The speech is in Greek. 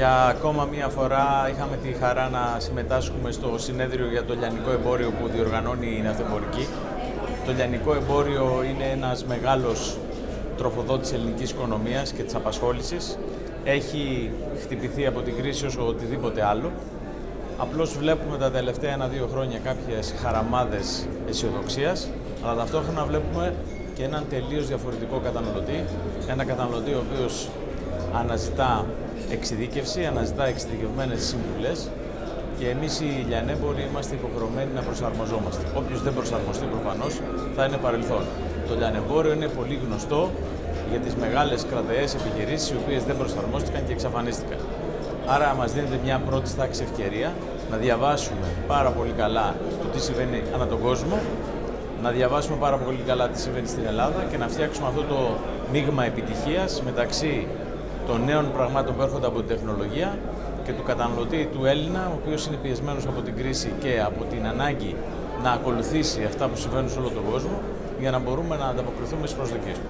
Για ακόμα μία φορά είχαμε τη χαρά να συμμετάσχουμε στο συνέδριο για το λιανικό εμπόριο που διοργανώνει η Ναυτεμπορική. Το λιανικό εμπόριο είναι ένας μεγάλος τροφοδότης ελληνικής οικονομίας και της απασχόλησης. Έχει χτυπηθεί από την κρίση όσο οτιδήποτε άλλο. Απλώς βλέπουμε τα τελευταία ένα-δύο χρόνια κάποιες χαραμάδες αισιοδοξίας, αλλά ταυτόχρονα βλέπουμε και έναν τελείως διαφορετικό καταναλωτή, ένα καταναλωτή ο οποίος αναζητά εξειδίκευση, αναζητά εξειδικευμένες συμβουλές και εμείς οι λιανέμποροι είμαστε υποχρεωμένοι να προσαρμοζόμαστε. Όποιος δεν προσαρμοστεί προφανώς θα είναι παρελθόν. Το λιανεμπόριο είναι πολύ γνωστό για τις μεγάλες κρατεέ επιχειρήσεις οι οποίες δεν προσαρμόστηκαν και εξαφανίστηκαν. Άρα μας δίνεται μια πρώτη τάξη ευκαιρία να διαβάσουμε πάρα πολύ καλά το τι συμβαίνει ανά τον κόσμο, να διαβάσουμε πάρα πολύ καλά τι συμβαίνει στην Ελλάδα και να φτιάξουμε αυτό το μείγμα επιτυχίας μεταξύ των νέων πραγμάτων που έρχονται από την τεχνολογία και του καταναλωτή του Έλληνα, ο οποίος είναι πιεσμένος από την κρίση και από την ανάγκη να ακολουθήσει αυτά που συμβαίνουν σε όλο τον κόσμο για να μπορούμε να ανταποκριθούμε στις προσδοκίες του.